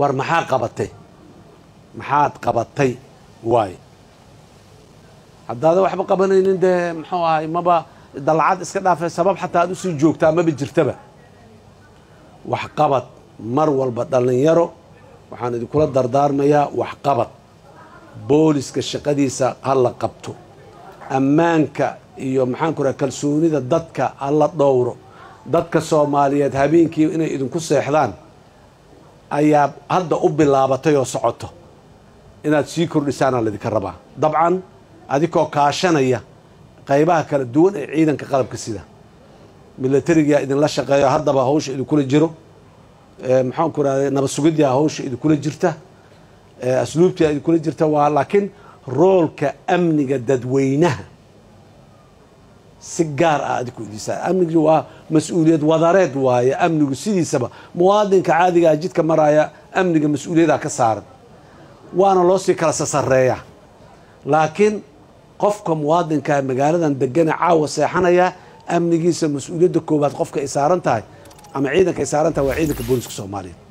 war maxaa qabatay? Maxaad qabatay? Waaye haddaadan waxba qabanaynin dee muxuu ahay maba dalacad iska dhaafay sabab xataa aad u sii joogtaa maba jirtaba. Waxqabad mar walba dhallinyaro waxaan idinkula dardaarmayaa waxqabad booliska shaqadiisa ha la qabto. Ammaanka iyo maxaan ku kalsoonida dadka ha la dhowro. Dadka soomaaliyeed habeenkii inay idinku seexdaan ayaa hadda u bilaabatay oo socoto. Inaad sii kordhisaanaa laydinka rabaa. Dabcan adikoo kaashanaya qaybaha kala duwan ee ciidanka qalabka sida milatarigaa idinla shaqeeyo haddaba hawsha idinkula jiro. Maxaan ku rahda nabad sugidyaa hawsha idinkula jirta. Asluubtaa idinkula jirta. Waa laakiin roolka amniga dadweynaha si gaar ah adinku idiisa amnigi waa mas'uuliyad wadareed waaye amnigu sidiisaba muwaadinka caadigaa jidka maraaya amniga mas'uuliyaddaa ka saaran. Waana loo sii kala sasareeya. Laakiin qofka muwaadinkaa magaaladan degane caawa seexanaya amnigiisa mas'uuliyadda koowaad qofka ay saaran tahay ama ciidanka ay saaran tahay waa ciidanka booliska soomaaliyeed